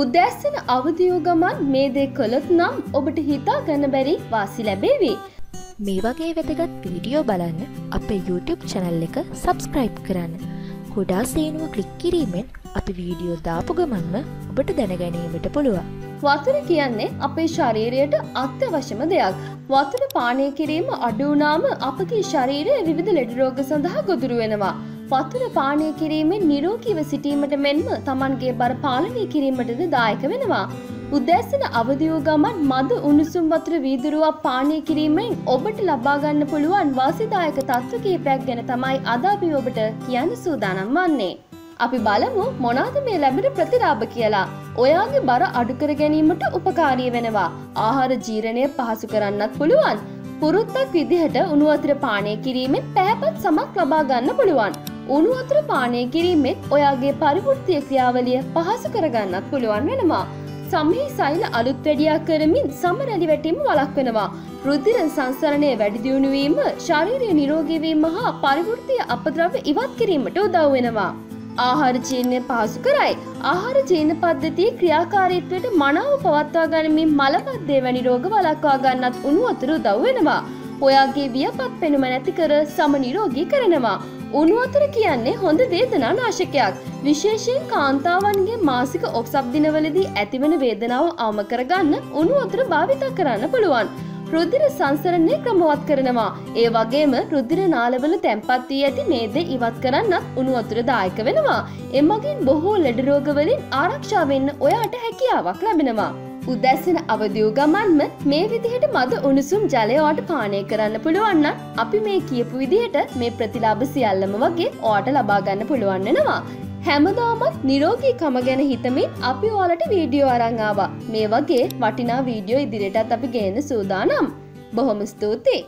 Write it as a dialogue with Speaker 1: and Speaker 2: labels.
Speaker 1: උදැස්සන අවදියෝ ගමන් මේ දේ කළොත් නම් ඔබට හිතා ගන්න බැරි වාසි ලැබේවි.
Speaker 2: මේ වගේ වැදගත් වීඩියෝ බලන්න අපේ YouTube චැනල් එක සබස්ක්‍රයිබ් කරන්න. හොඩා සේනුව කලික් කිරීමෙන් අපි වීඩියෝ දාපු ගමන්ම ඔබට දැනගැනීමට පුළුවන්.
Speaker 1: වතුර කියන්නේ අපේ ශරීරයට අත්‍යවශ්‍යම දෙයක්. වතුර පානය කිරීම අඩුනාම අපගේ ශරීරය විවිධ ලෙඩරෝග සඳහා ගොදුරු වෙනවා. වතුර පානය කිරීමෙන් නිරෝගීව සිටීමට මෙන්ම තමන්ගේ බර පාලනය කිරීමටද දායක වෙනවා. උදැස්සන අවදිවූ ගමන් මද උණුසුම් වතුර වීදුරුවක් පානය කිරීමෙන් ඔබට ලබාගන්න පුළුවන් වාසිදායක තත්ත්ව කීපයක් ගැන තමයි අද අපි ඔබට කියන්න සූදානම් වන්නේ. අපි බලමු මොනාද මේ ලැබෙන ප්‍රතිලාභ කියලා. ඔයාගේ බර අඩුකර ගැනීමට උපකාරී වෙනවා. ආහාර ජීරණය පහසු කරන්නත් පුළුවන්. පුරුත්තක් විදිහට උණුවතුර පානය කිරීමෙන් පැහැපත් සමක් ලබා ගන්න පුළුවන්. උණු වතුර පානය කිරීමෙන් ඔයාගේ පරිවෘත්තිය ක්‍රියාවලිය පහසු කරගන්නත් පුළුවන් වෙනවා. සමහි සෛල අලුත් වැඩියා කරමින් සම රැලි වැටීම වළක්වනවා. රුධිර සංසරණය වැඩිදියුණුවීම ශරීරය නිරෝගීවීම හා පරිවෘත්තිය අපද්‍රව්‍ය ඉවත් කිරීමට උදව් වෙනවා. ආහාර ජීර්ණය පහසු කරයි. ආහාර ජීර්ණ පද්ධතියේ ක්‍රියාකාරීත්වයට මනාව පවත්වා ගනිමින් මලපත්දේ වැනි රෝග වළක්වා ගන්නත් උණු වතුර උදව් වෙනවා. ඔයාගේ වියපත් පෙනුම නැති කර සම නිරෝගී කරනවා. උණුවතුර කියන්නේ හොඳ වේදනා නාශකයක්. විශේෂයෙන් කාන්තාවන්ගේ මාසික ඔක්සබ් දිනවලදී ඇතිවන වේදනාව අවම කරගන්න උණුවතුර භාවිතා කරන්න පුළුවන්. රුධිර සංසරණය ක්‍රමවත් කරනවා. ඒ වගේම රුධිර නාලවල තැන්පත් වී ඇති මේද ඉවත් කරන්නත් උණුවතුර දායක වෙනවා. එමගින් බොහෝ ලෙඩ රෝගවලින් ආරක්ෂා වෙන්න ඔයාට හැකියාවක් ලැබෙනවා. උදැස්සන අවදියූ ගමන්ම මේ විදිහට මද උණුසුම් ජලයවට පානය කරන්න පුළුවන්න අපි මේ කියපු විදිහට මේ ප්‍රතිලාභ සියල්ලම වගේ ඕට ලබාගන්න පුළුවන් වෙනවා. හැමදාමත් නිරෝගීකම ගැන හිතමින් අපි ඕලට වීඩියෝ අරංආවා මේ වගේ වටිනා වීඩියෝ ඉදිරියටත් අපි ගේන්න සූදානම්. බොහොම ස්තුතියි!